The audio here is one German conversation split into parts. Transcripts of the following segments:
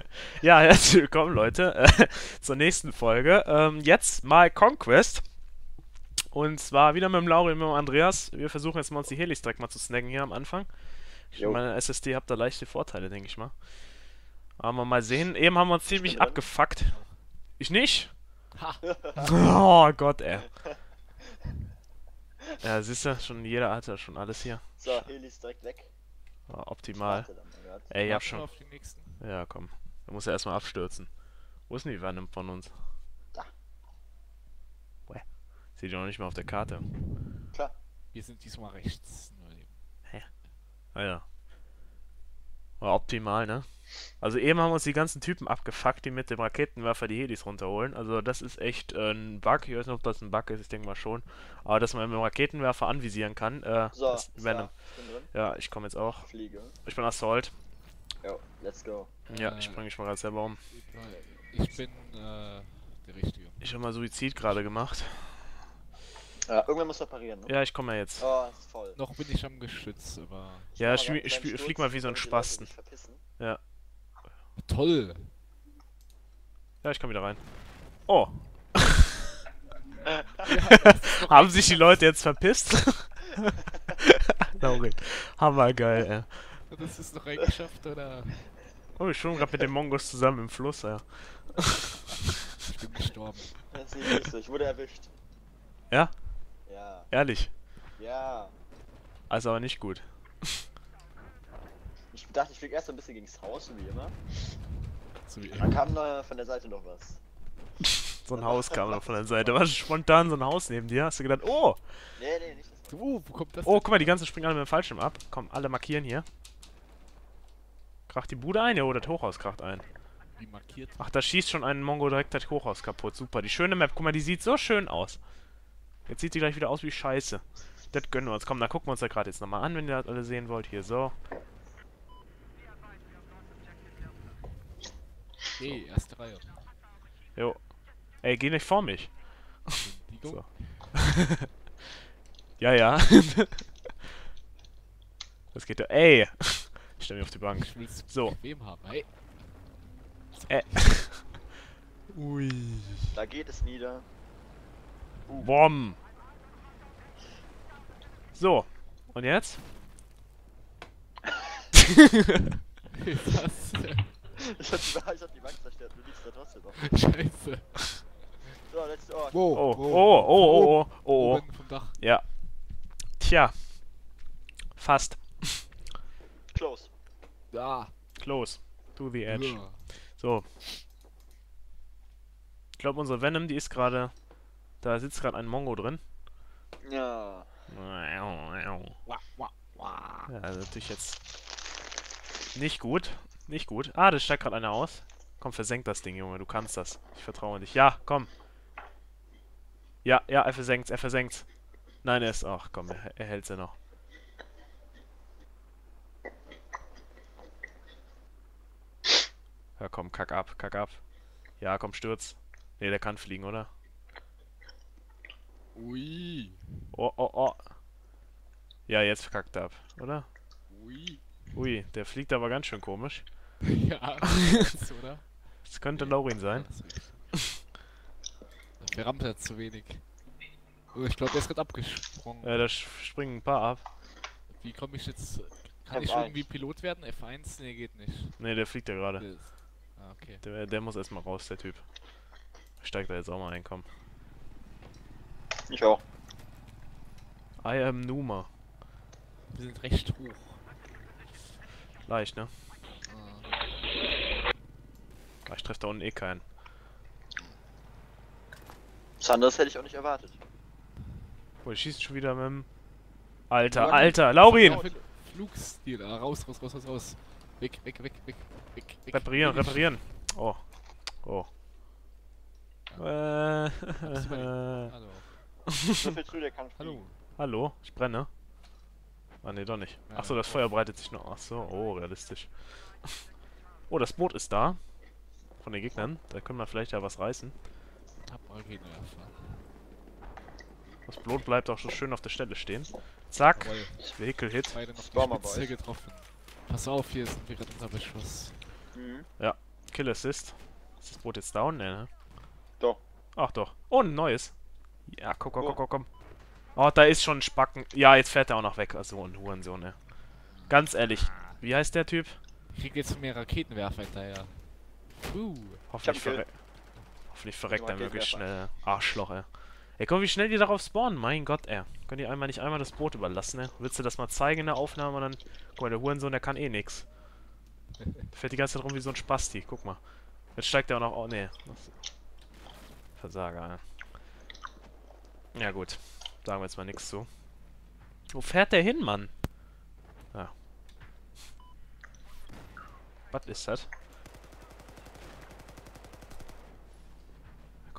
ja, herzlich willkommen, Leute, äh, zur nächsten Folge. Ähm, jetzt mal Conquest. Und zwar wieder mit dem Lauri und mit dem Andreas. Wir versuchen jetzt mal uns die Helis direkt mal zu snacken hier am Anfang. Ich Jo. meine SSD habt da leichte Vorteile, denke ich mal. Aber mal sehen. Eben haben wir uns ziemlich drin. abgefuckt. Ich nicht? Ha. Oh Gott, ey. Ja, siehst du, schon jeder hat ja schon alles hier. So, Heli ist direkt weg. War optimal. Ey, ich hab schon. auf den nächsten. Ja, komm. Da muss er erstmal abstürzen. Wo ist denn die Venom von uns? Da. Uäh. Sieht ja noch nicht mal auf der Karte. Klar. Wir sind diesmal rechts. Nur eben. Ah ja. War optimal, ne? Also eben haben uns die ganzen Typen abgefuckt, die mit dem Raketenwerfer die Helis runterholen. Also das ist echt äh, ein Bug. Ich weiß nicht, ob das ein Bug ist, ich denke mal schon. Aber dass man mit dem Raketenwerfer anvisieren kann, äh, So, ist Venom. Ja, ich komme jetzt auch. Fliege. Ich bin Assault. Jo, let's go. Ja, Äh, ich bringe mich mal gerade selber um. Ich bin äh, der Richtige. Ich habe mal Suizid gerade gemacht. Ja, irgendwann muss er parieren, ne? Ja, ich komme ja jetzt. Oh, ist voll. Noch bin ich am Geschütz, aber. Ja, grad einen spiel, Sturz, flieg mal wie so ein Spasten. verpissen. Toll! Ja, ich komme wieder rein. Oh, Ja, haben sich die Leute jetzt verpisst? Hammergeil, ey. Das ist noch reingeschafft, oder? Oh, ich schwimme gerade mit den Mongos zusammen im Fluss, ja. Ich bin gestorben. Das ist nicht so, ich wurde erwischt. Ja, Ja, ehrlich. ja. Also aber nicht gut. Ich dachte, ich fliege erst so ein bisschen gegens Haus, wie immer. So wie Dann immer. kam äh, von der Seite noch was. So ein Haus kam noch von der Seite. War spontan so ein Haus neben dir. Hast du gedacht, oh, Nee, nee, nicht das. Oh, wo kommt das oh, guck mal, die ganzen springen alle mit dem Fallschirm ab. Komm, alle markieren hier. Kracht die Bude ein? Ja, oh, das Hochhaus kracht ein. Ach, da schießt schon ein Mongo direkt das Hochhaus kaputt. Super, die schöne Map. Guck mal, die sieht so schön aus. Jetzt sieht die gleich wieder aus wie Scheiße. Das gönnen wir uns. Komm, dann gucken wir uns da gerade jetzt nochmal an, wenn ihr das alle sehen wollt. Hier, so. Hey, erste Reihe. Jo. Ey, geh nicht vor mich. So. ja, ja. Das geht doch. Ey! Ich stell mich auf die Bank. Ich will's So. bequem haben. Hey, Äh. Ui. Da geht es nieder. Bom. So. Und jetzt? was? Ich hab die, ich hab die Bank zerstört, du liegst da trotzdem noch. Scheiße. So, letzte. Oh, Wow, Oh, oh, oh, oh, oh, oh, oh. Oben vom Dach. Ja. Tja. Fast. close. Da. Close. To the edge. Ja. So. Ich glaube, unsere Venom, die ist gerade. Da sitzt gerade ein Mongo drin. Ja. Ja, natürlich jetzt nicht gut. Nicht gut. Ah, da steigt gerade einer aus. Komm, versenk das Ding, Junge. Du kannst das. Ich vertraue dich. Ja, komm. Ja, ja, er versenkt's, er versenkt's. Nein, er ist. Ach komm, er, er hält's ja noch. Ja, komm, kack ab, kack ab. Ja, komm, stürz. Ne, der kann fliegen, oder? Ui. Oh, oh, oh. Ja, jetzt kackt er ab, oder? Ui. Ui, der fliegt aber ganz schön komisch. Ja, das, oder? Das könnte Laurin sein. Ist- Der rammt jetzt zu wenig. Oh, ich glaube, er ist gerade abgesprungen. Ja, da springen ein paar ab. Wie komme ich jetzt... Kann ich F1. irgendwie Pilot werden? F1? Nee, geht nicht. Ne, der fliegt ja gerade. Ah, okay. Der, der muss erstmal raus, der Typ. Steigt da jetzt auch mal ein, komm. Ich auch. I am Numa. Wir sind recht hoch. Leicht, ne? Ah. Ah, ich treffe da unten eh keinen. Was anderes hätte ich auch nicht erwartet. Oh, die schießt schon wieder mit dem... Alter, Mann. Alter, Laurin! Flugstil. Ah, raus, raus, raus, raus, raus. Weg, weg, weg, weg, weg, weg. Reparieren, Weg. reparieren. Oh. Oh. Äh, überlebt. Hallo. Hallo. Hallo, ich brenne. Ah, ne, doch nicht. Achso, das. Feuer breitet sich noch. Achso, oh, realistisch. Oh, das Boot ist da. Von den Gegnern. Da können wir vielleicht ja was reißen. Hab Raketenwerfer. Das Boot bleibt auch so schön auf der Stelle stehen. Zack. Vehicle-Hit. Beide noch die Spitze getroffen. Pass auf, hier sind wir gerade unter Beschuss. Mhm. Kill Assist. Ist das Boot jetzt down? Nee, ne? Doch. Ach doch. Oh, ein neues. Ja, guck, guck, Wo? guck, guck, komm. Oh, da ist schon ein Spacken. Ja, jetzt fährt er auch noch weg. Also ein Hurensohn, ne? Ganz ehrlich. Wie heißt der Typ? Ich krieg jetzt mehr Raketenwerfer hinterher. Uh. Hoffentlich, verre Hoffentlich verreckt er Raketenwerfer. wirklich schnell. Arschloch, ey. Ey, guck, wie schnell die darauf spawnen. Mein Gott, ey. Könnt ihr einmal nicht einmal das Boot überlassen, ne? Willst du das mal zeigen in der Aufnahme? Und dann. Guck mal, der Hurensohn, der kann eh nix. Der fährt die ganze Zeit rum wie so ein Spasti. Guck mal. Jetzt steigt er auch noch. Oh, nee. Versager, ey. Ja, gut. Sagen wir jetzt mal nichts zu. Wo fährt der hin, Mann? Ja. Was ist das?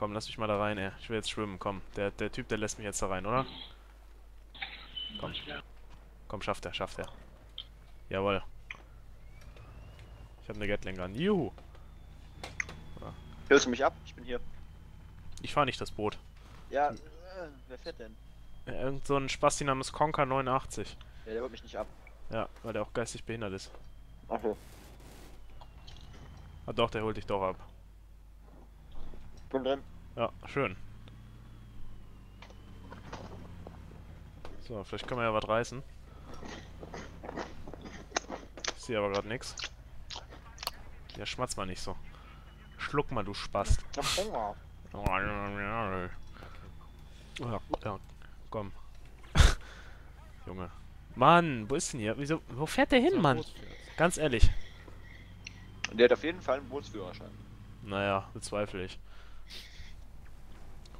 Komm, lass mich mal da rein, ey. Ich will jetzt schwimmen, komm. Der, der Typ, der lässt mich jetzt da rein, oder? Komm. Komm, schafft er, schafft er. Jawohl. Ich habe eine Gatling Gun. Juhu. Hörst du mich ab? Ich bin hier. Ich fahr nicht das Boot. Ja, äh, wer fährt denn? Irgend so ein Spasti namens Conker 89. Ja, der holt mich nicht ab. Ja, weil der auch geistig behindert ist. Achso. Ah doch, der holt dich doch ab. Bin drin. Ja, schön. So, vielleicht können wir ja was reißen. Ich sehe aber gerade nichts. Ja, schmatz mal nicht so. Schluck mal, du Spast. Ich hab Hunger. Ja, ja, komm. Junge. Mann, wo ist denn hier? Wieso, wo fährt der hin, Mann? Ganz ehrlich. Der hat auf jeden Fall einen Bootsführerschein. Naja, bezweifle ich.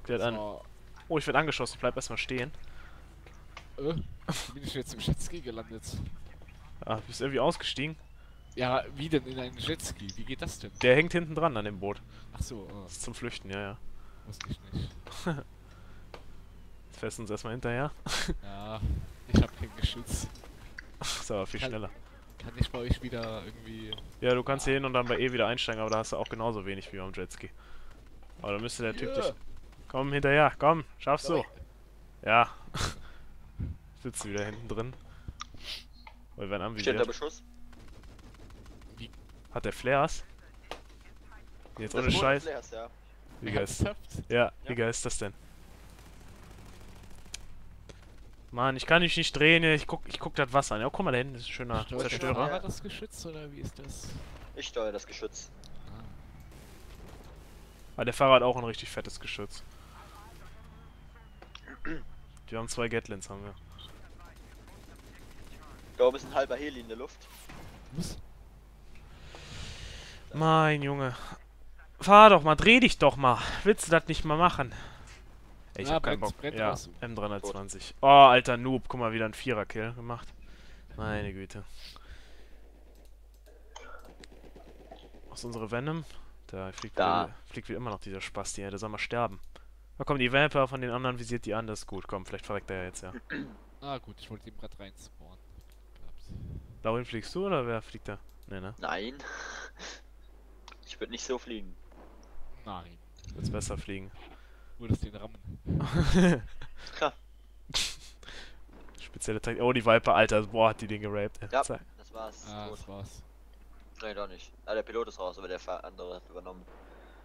Guck dir an. Oh, ich werde angeschossen. Ich bleib erstmal stehen. äh, wie bin ich jetzt im Jetski gelandet? Ah, bist irgendwie ausgestiegen. Ja, wie denn in einen Jetski? Wie geht das denn? Der hängt hinten dran an dem Boot. Ach so, Das ist zum Flüchten, ja, ja. wusste ich nicht. Jetzt fährst du uns erstmal hinterher. Ja, ich hab kein Geschütz. ist aber viel Kann- schneller. Kann ich bei euch wieder irgendwie... Ja, du kannst hier hin und dann bei E wieder einsteigen, aber da hast du auch genauso wenig wie beim Jetski. Aber da müsste der Typ Ja. dich. Komm hinterher, komm, schaffst du. Ja. Sitzt wieder hinten drin. Wir werden Steht da anvisiert. Beschuss? Hat der Flares? Jetzt ohne Das Scheiß. Flares, ja. Wie geil ist, Ernsthaft? ja, wie geil ist das denn? Mann, ich kann mich nicht drehen, ich guck, ich guck das Wasser an. Ja, guck mal da hinten, das ist ein schöner Steuert der Zerstörer. Fahrer das Geschütz oder wie ist das? Ich steuere das Geschütz. Ah. Aber der Fahrer hat auch ein richtig fettes Geschütz. Wir haben zwei Gatlins, haben wir. Da oben ist ein halber Heli in der Luft. Was? Mein Junge. Fahr doch mal, dreh dich doch mal. Willst du das nicht mal machen? Ey, ich Ja, hab keinen Bock. ja, was. M320. Oh, alter Noob. Guck mal, wieder ein Vierer-Kill gemacht. Meine Güte. Was ist unsere Venom? Da fliegt, Da. Wieder, fliegt wie immer noch dieser Spasti, ey. Der soll mal sterben. Da kommen die Vamper von den anderen, visiert die an, das ist gut. Komm, vielleicht verreckt er ja jetzt, ja. Ah gut, ich wollte ihm gerade rein spawnen. Dahin fliegst du oder wer fliegt da? Nee, ne? Nein. Ich würde nicht so fliegen. Nein. Wird's besser fliegen. Würdest den rammen. Ha. Spezielle Taktik. Oh, die Viper, Alter. Boah, hat die den geraped. Ja. Zack. Das war's. Ah, Tot. das war's. Nee, doch nicht. Ah, der Pilot ist raus, aber der andere hat übernommen.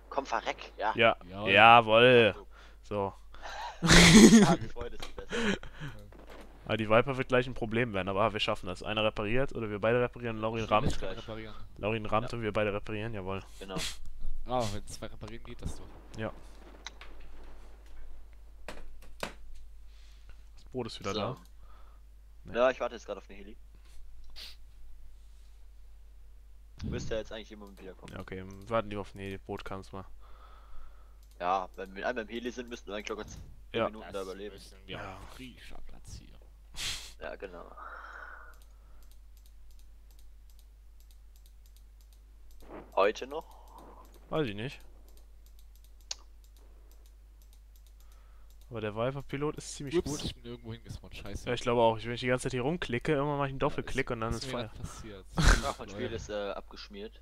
Komm, verreck. Ja. Ja. Jawohl. Jawohl. So. Freude ist die beste. Aber die Viper wird gleich ein Problem werden, aber wir schaffen das. Einer repariert oder wir beide reparieren, Laurin rammt. Laurin rammt und wir beide reparieren, jawohl. Genau. Ah, wenn zwei reparieren geht das doch. Das Boot ist wieder So. da. Nee. Ja, ich warte jetzt gerade auf den Heli. Müsste jetzt eigentlich jemand wiederkommen. Ja, okay, warten die auf nee, Boot kam es mal. Ja, wenn wir einmal im Heli sind, müssten wir eigentlich locker 10 Ja. Minuten da überleben. müssen wir Ja. auf Griecher platzieren. Ja, genau. Heute noch? Weiß ich nicht. Aber der Viper-Pilot ist ziemlich Ups, gut. ich bin irgendwo hingespawnt, scheiße. Ja, ich glaube auch. Wenn ich die ganze Zeit hier rumklicke, irgendwann mache ich einen Doppelklick und dann ist Feuer. passiert. Ach, mein Spiel ist äh, abgeschmiert.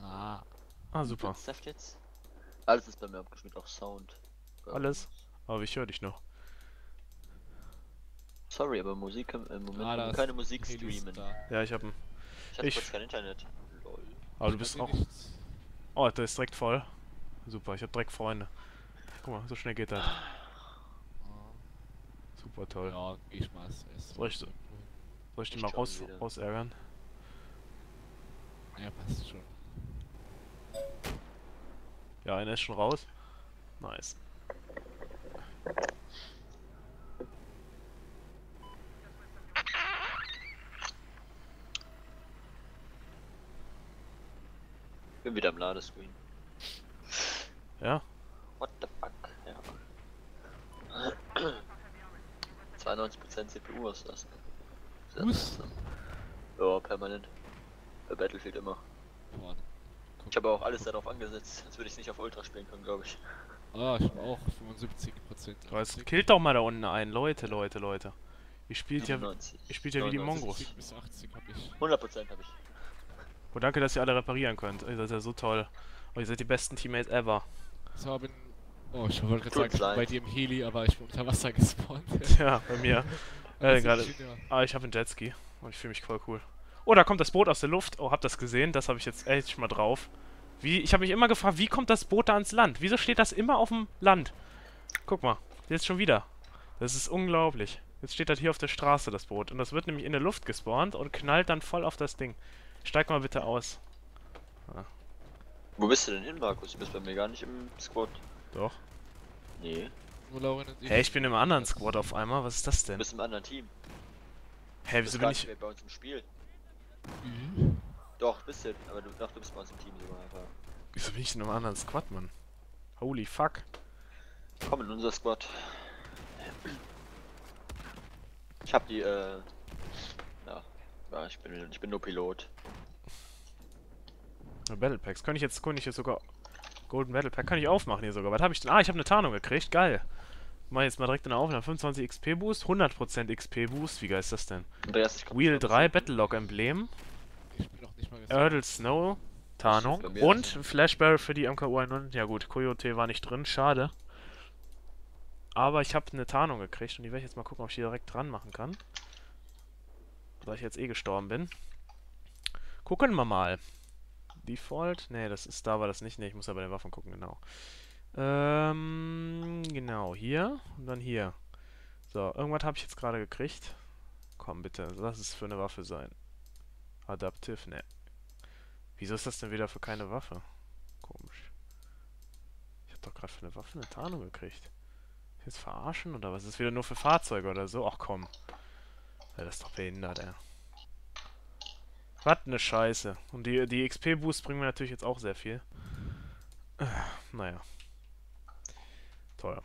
Ah, Ah, super. Saft jetzt? Alles ist bei mir abgeschmiert, auch Sound. Alles? Aber ich höre dich noch. Sorry, aber Musik im, im Moment ah, ist keine Musik streamen. Da. Ja, ich hab. Ich hatte Ich- kurz kein Internet. Lol. Aber du bist kann auch. Oh, der ist direkt voll. Super, ich hab direkt Freunde. Guck mal, so schnell geht das. Super toll. Ja, ich erstes. Soll ich so- Soll ich die Ich mal raus, wieder. rausärgern? Ja, passt schon. Ja, einer ist schon raus. Nice. Bin wieder im Ladescreen. Ja, What the fuck? Ja. 92% CPU ist das. Was? langsam. Ja, permanent. Bei Battlefield immer. Ich habe auch alles darauf angesetzt, als würde ich nicht auf Ultra spielen können, glaube ich. Ah, ich habe auch 75 Prozent. Jetzt killt doch mal da unten einen. Leute, Leute, Leute. Ihr spielt ja. 97, ihr spielt ja wie die 99. Mongos. bis 80 habe ich. 100% habe ich. Oh, danke, dass ihr alle reparieren könnt. Ihr seid ja so toll. Oh, ihr seid die besten Teammates ever. So, bin. Oh, ich wollte gerade sagen, ich bin bei dir im Heli, aber ich bin unter Wasser gespawnt. Tja, bei mir. Äh, gerade. Ah, ich habe einen Jetski. Und ich fühle mich voll cool. Oh, da kommt das Boot aus der Luft. Oh, habt das gesehen? Das habe ich jetzt echt mal drauf. Wie, ich habe mich immer gefragt, wie kommt das Boot da ans Land? Wieso steht das immer auf dem Land? Guck mal, jetzt schon wieder. Das ist unglaublich. Jetzt steht das hier auf der Straße, das Boot. Und das wird nämlich in der Luft gespawnt und knallt dann voll auf das Ding. Steig mal bitte aus. Wo bist du denn hin, Markus? Du bist bei mir gar nicht im Squad. Doch. Nee, Lauren und ich. Hä, ich bin im anderen Squad auf einmal. Was ist das du denn? bist im anderen Team. Hä, Du bist wieso bin nicht ich... bei uns im Spiel. Mhm. Doch, bist du. Aber du, doch, du bist bei uns im Team sogar. Aber Wieso bin ich in einem anderen Squad, Mann? Holy fuck. komm in unser Squad. Ich hab die, äh. Ja, ja ich, bin, ich bin nur Pilot. Battle Packs. Kann ich jetzt, kann ich jetzt sogar. Golden Battle Pack kann ich aufmachen hier sogar. Was habe ich denn? Ah, ich habe eine Tarnung gekriegt. Geil. Mach jetzt mal direkt in der Aufnahme. 25 XP Boost, 100% XP Boost. Wie geil ist das denn? Andreas, Wheel nicht 3, Battlelog Emblem, Erdl Snow, Tarnung und. Flashbarrel für die MKU 100. Ja gut, Coyote war nicht drin, schade. Aber ich habe eine Tarnung gekriegt und die werde ich jetzt mal gucken, ob ich die direkt dran machen kann. Da ich jetzt eh gestorben bin. Gucken wir mal. Default? Ne, das ist da war das nicht. Ne, ich muss ja bei den Waffen gucken, genau. Ähm, genau, hier und dann hier. So, irgendwas habe ich jetzt gerade gekriegt. Komm bitte, lass es für eine Waffe sein. Adaptive, ne. Wieso ist das denn wieder für keine Waffe? Komisch. Ich habe doch gerade für eine Waffe eine Tarnung gekriegt. Jetzt verarschen oder was? Ist das wieder nur für Fahrzeuge oder so? Ach komm. Ja, das ist doch behindert, ey. Was ne Scheiße. Und die, die XP-Boost bringen mir natürlich jetzt auch sehr viel. Äh, naja. Toll.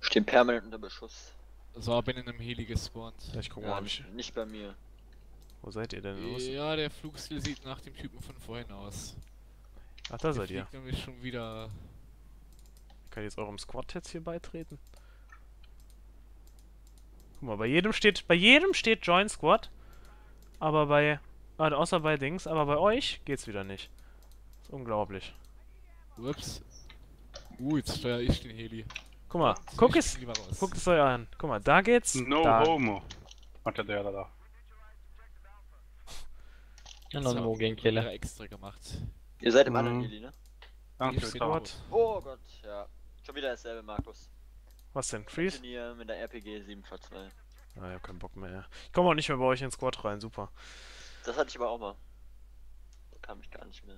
Stehen permanent unter Beschuss. So, bin in einem Heli gespawnt. Ja, ich guck mal, Ja, ob ich, nicht bei mir. Wo seid ihr denn los? Ja, der Flugstil sieht nach dem Typen von vorhin aus. Ach, da Der seid ihr. fliegt nämlich schon wieder. Kann ich jetzt eurem Squad jetzt hier beitreten? Guck mal, bei jedem steht, bei jedem steht Join Squad. Aber bei, ah, außer bei Dings, aber bei euch geht's wieder nicht. ist unglaublich. Ups. Uh, jetzt steuere ich den Heli. Guck mal, guck ich es, guckt es euch an. Guck mal, da geht's. No da. homo. Vart är döda då? Ja, någon So, mogen kille. wäre extra gemacht. Ihr seid im anderen Mhm. Heli, ne? Danke Ich bin tot. Oh Gott, ja. Schon wieder dasselbe, Markus. Was denn? Freeze? Engineer mit der RPG 7v2. Ah, ich hab keinen Bock mehr. Ich komme auch nicht mehr bei euch in den Squad rein, super. Das hatte ich aber auch mal. Da kam ich gar nicht mehr.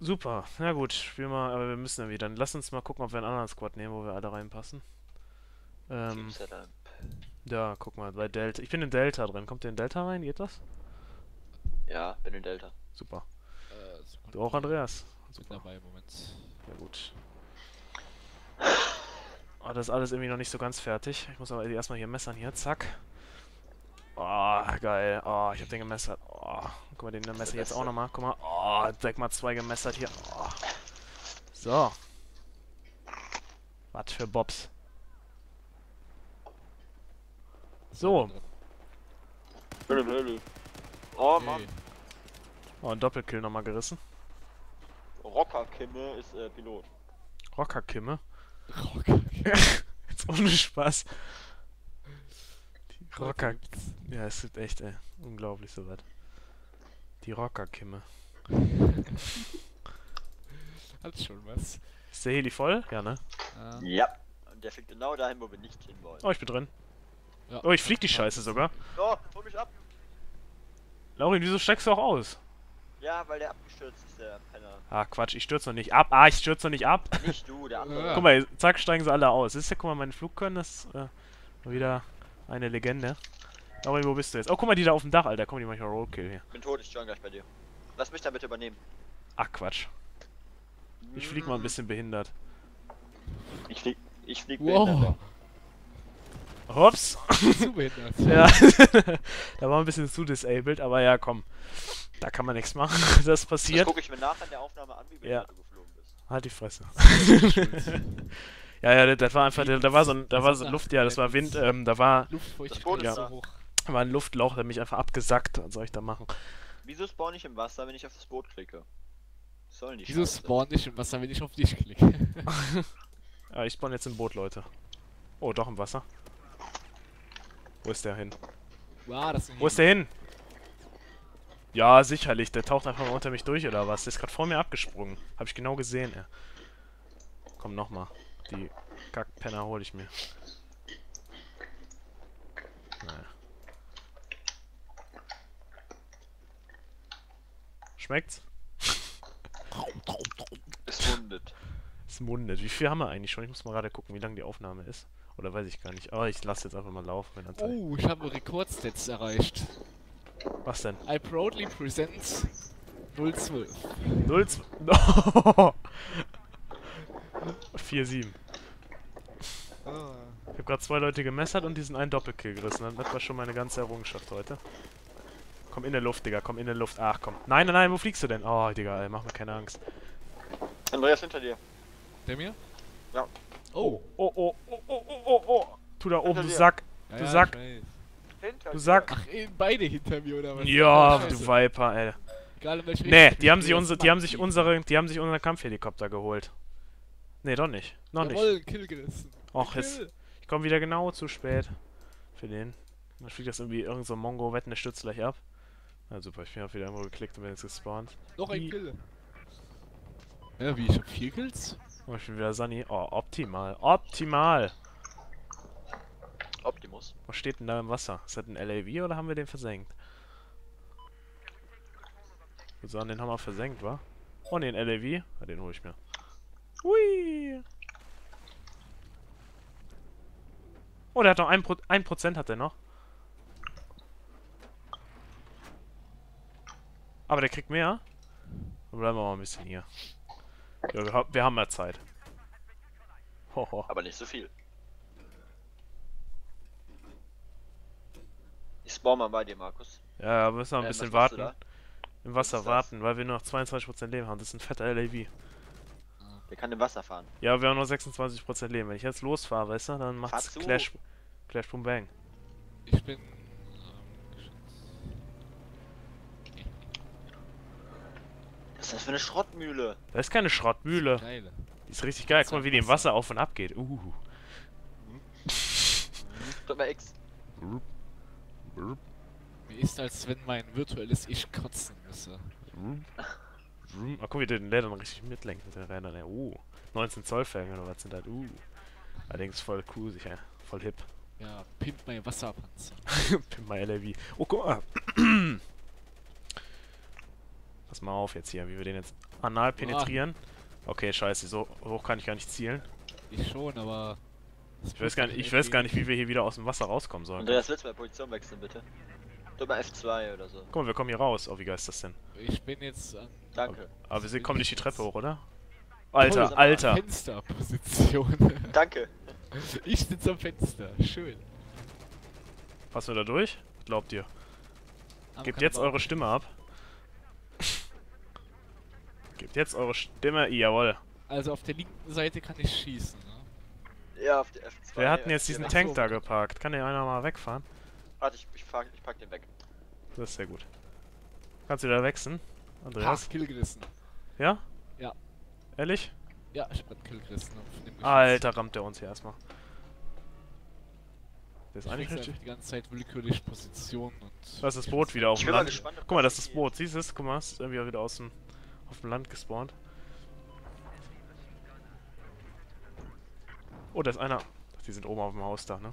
Super, na gut, spiel mal, aber wir müssen ja wieder. Dann lass uns mal gucken, ob wir einen anderen Squad nehmen, wo wir alle reinpassen. Ähm, da, guck mal, bei Delta. Ich bin in Delta drin. Kommt ihr in Delta rein? Geht das? Ja, bin in Delta. Super. Äh, Sekunde. Du auch, Andreas? Bin Super. dabei, Moment. Ja gut. Oh, das ist alles irgendwie noch nicht so ganz fertig. Ich muss aber erstmal hier messern hier. Zack. Oh, geil. Oh, ich hab den gemessert. Oh, guck mal, den messer ich jetzt auch nochmal. Guck mal. Oh, direkt mal zwei gemessert hier. Oh. So. Was für Bobs. So. Bin im Heli. Oh Mann. Oh, ein Doppelkill nochmal gerissen. Rocker Kimme ist äh, Pilot. Rockerkimme. Rock. Jetzt ohne Spaß. Die Rocker. Ja, es ist echt, ey. Unglaublich soweit. Die Rockerkimme. jetzt schon was. Ist der Heli voll? Ja, ne? Ja. Ja. Und der fliegt genau dahin, wo wir nicht hinwollen. Oh, ich bin drin. Ja. Oh, ich flieg die Scheiße sogar. Oh, hol mich ab. Laurin, wieso steigst du auch aus? Ja, weil der abgestürzt ist, der Penner. Ah, Quatsch, ich stürze noch nicht ab. Ah, ich stürze noch nicht ab. Nicht du, der andere. Ja. Guck mal, zack, steigen sie alle aus. Siehst du, guck mal, meine Flugkörner ist äh, wieder eine Legende. Laurin, wo bist du jetzt? Oh, guck mal, die da auf dem Dach, Alter. Komm, die manchmal Roadkill hier. Ich bin tot, ich join gleich bei dir. Lass mich da bitte übernehmen. Ach, Quatsch. Ich flieg mal ein bisschen behindert. Ich flieg, ich flieg Wow, behindert. Behindert. Ja, da war ein bisschen zu disabled, aber ja, komm. Da kann man nichts machen. Das Das passiert. gucke ich mir nachher in der Aufnahme an, wie Ja. du geflogen bist. Halt die Fresse. ja, ja, das- das war einfach, da war so ein, da war so Luft, ja, das war Wind, ähm, da war, Das ist ist da. so hoch. war ein Luftloch, der mich einfach abgesackt. Was soll ich da machen? Wieso spawn ich im Wasser, wenn ich auf das Boot klicke? Sollen die Wieso spawn nicht im Wasser, wenn ich auf dich klicke? Ja, ich spawn jetzt im Boot, Leute. Oh, doch im Wasser. Wo ist der hin? wow, das Wo ist der hin? Ja, sicherlich. Der taucht einfach mal unter mich durch oder was? Der ist gerade vor mir abgesprungen. Hab ich genau gesehen, ey. Komm, nochmal. Die Kackpenner hole ich mir. Naja. Schmeckt's? Es wundet. Es mundet. Wie viel haben wir eigentlich schon? Ich muss mal gerade gucken, wie lang die Aufnahme ist. Oder weiß ich gar nicht. Aber ich lasse jetzt einfach mal laufen. Oh, ich habe Rekordstats erreicht. Was denn? I proudly present 012. 0, 4, 7. Ich habe gerade zwei Leute gemessert und diesen einen Doppelkill gerissen. Das war schon meine ganze Errungenschaft heute. Komm in der Luft, Digga. Komm in der Luft. Ach, komm. Nein, nein, nein. Wo fliegst du denn? Oh, Digga, ey, mach mir keine Angst. Andreas hinter dir. Der mir? Ja. Oh. Oh, oh, oh, oh, oh, oh, oh. Tu da oben, du. Sack. Ja, Du ja, Sack. Hinter Du. Sack. Ach, eh, beide hinter mir oder was? Ja, Scheiße. du Viper, ey. Egal in welche Nee, die haben sich unsere, die haben sich unsere, die haben sich unseren Kampfhelikopter geholt. Nee, doch nicht. Noch nicht. Jawohl, Kill gerissen. Och, jetzt. Ich komme wieder genau zu spät. Für den. Dann fliegt das irgendwie irgend so ein Mongo, wetten, der stürzt gleich ab. Na super, ich bin auf wieder irgendwo geklickt und bin jetzt gespawnt. Noch ein Kill. Ja, wie? Ich hab vier Kills? Oh, ich bin wieder Sunny. Oh, optimal. Optimal. Optimus. Was steht denn da im Wasser? Ist das ein LAV oder haben wir den versenkt? Ich würde sagen, den haben wir versenkt, wa? Oh ne, ein LAV. Ja, den hole ich mir. Hui. Oh, der hat noch ein, Pro ein Prozent hat er noch. Aber der kriegt mehr. Dann bleiben wir mal ein bisschen hier. Ja, wir, ha wir haben mehr Zeit. Hoho. Aber nicht so viel. Ich spawn mal bei dir, Markus. Ja, wir müssen noch ein Ähm, bisschen warten. Im Wasser warten, weil wir nur noch 22% Leben haben. Das ist ein fetter LAV. Der kann im Wasser fahren. Ja, wir haben nur 26% Leben. Wenn ich jetzt losfahre, weißt du, dann macht's. Clash, Clash Boom Bang. Ich bin. Ähm, Was ist das für eine Schrottmühle? Das ist keine Schrottmühle. geil. Die ist richtig geil. Guck mal, wie die im Wasser auf und ab geht. Uh. Drück mal X. Mir ist, als wenn mein virtuelles Ich kotzen müsse. Rup. Ah, guck, wie der den Leder dann richtig mitlenkt mit den Rädern. Uh. 19 Zoll Felgen oder was sind das? Uh. Allerdings voll cruisig, ja. Voll hip. Ja, pimp mein Wasserpanzer. Pimp my LAV. Oh, guck mal. Pass mal auf jetzt hier, wie wir den jetzt anal penetrieren. Okay, scheiße, so hoch kann ich gar nicht zielen. Ich schon, aber. Ich weiß gar nicht, ich weiß gar nicht, wie wir hier wieder aus dem Wasser rauskommen sollen. Andreas, willst du mal Position wechseln, bitte? Drück mal F2 oder so. Guck mal, wir kommen hier raus. Oh, wie geil ist das denn? Ich bin jetzt an. Danke. Aber wir sind, kommen nicht die Treppe hoch, oder? Alter, mal. Alter. Fensterposition. Danke. ich sitze am Fenster. Schön. Passen wir da durch? Glaubt ihr? Gebt jetzt eure Stimme ab. Gebt jetzt eure Stimme, jawohl. Also auf der linken Seite kann ich schießen, ne? Ja, auf die F2. Wir hatten jetzt diesen F4. Tank so. da geparkt. Kann der einer mal wegfahren? Warte, ich, ich, fahr, ich pack den weg. Das ist sehr gut. Kannst du da wechseln? Andreas? Ha, Kill gerissen. Ja? Ja. Ehrlich? Ja, ich hab einen Kill gerissen. auf dem Geschütz. Alter, rammt der uns hier erstmal. Der ist Ich eigentlich einfach die ganze Zeit willkürlich Positionen und. Das ist das Boot wieder auf dem Land. gespannt, Guck mal, das ist das. Boot. Siehst du es? Guck mal, ist irgendwie wieder aus dem auf dem Land gespawnt. Oh, da ist einer. Ach, die sind oben auf dem Hausdach, ne?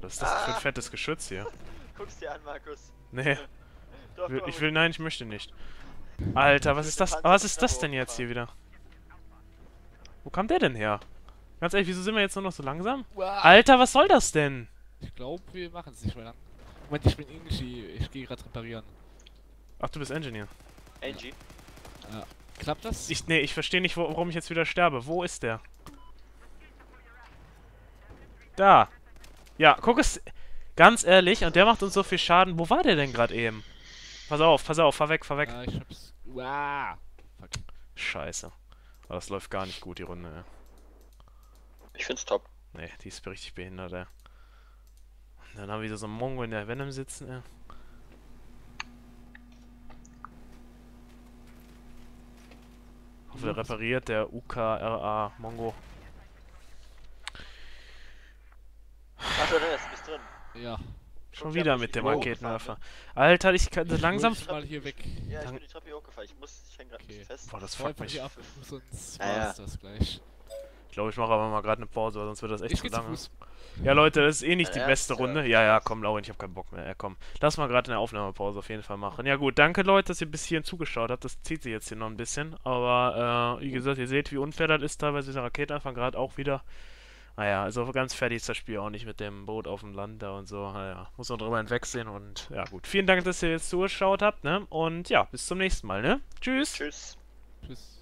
Was ist das für ein Ah. fettes Geschütz hier? Guck's dir an, Markus. Nee, Doch, will, ich will, nein, ich möchte nicht. Alter, was ist das? Was ist das denn jetzt hier wieder? Wo kam der denn her? Ganz ehrlich, wieso sind wir jetzt nur noch so langsam? Alter, was soll das denn? Ich glaube, wir machen es nicht mehr lang. Moment, ich bin Ingi. Ich gehe gerade reparieren. Ach, du bist Engineer. Angie. Klappt das? Ich, nee, ich verstehe nicht, warum ich jetzt wieder sterbe. Wo ist der? Da. Ja, guck es. Ganz ehrlich, und der macht uns so viel Schaden. Wo war der denn gerade eben? Pass auf, pass auf, fahr weg, fahr weg. Ja, ich hab's. Wow. Fuck. Scheiße. Aber das läuft gar nicht gut, die Runde, ey. Ich find's top. Nee, die ist richtig behindert, ey. Und dann haben wir wieder so einen Mongo in der Venom sitzen, ey. Hoffe, der repariert, der UKRA Mongo. Achso, ne, du bist drin. Ja. Schon Guck, wieder der mit dem Raketenwerfer. Alter, ich kann Ich langsam. muss mal hier weg. Ja, ich bin die Treppe hochgefallen. Ich muss, ich häng grad Okay. nicht fest. Boah, das fuckt mich. ab, sonst Ja, ja. war's das gleich. Ich glaube, ich mache aber mal gerade eine Pause, weil sonst wird das echt Ich zu zu lange. Fuß. Ja, Leute, das ist eh nicht die Ja, beste ja. Runde. Ja, ja, komm, Laurin, ich habe keinen Bock mehr. Ja, komm. Lass mal gerade eine Aufnahmepause auf jeden Fall machen. Ja, gut, danke, Leute, dass ihr bis hierhin zugeschaut habt. Das zieht sich jetzt hier noch ein bisschen. Aber, äh, wie gesagt, ihr seht, wie unfair das ist. Teilweise dieser Raketenanfang gerade auch wieder. Naja, also ganz fertig ist das Spiel auch nicht mit dem Boot auf dem Land da und so. Naja, muss man drüber hinwegsehen. Und ja, gut. Vielen Dank, dass ihr jetzt zugeschaut habt, ne? Und ja, bis zum nächsten Mal, ne? Tschüss. Tschüss. Tschüss.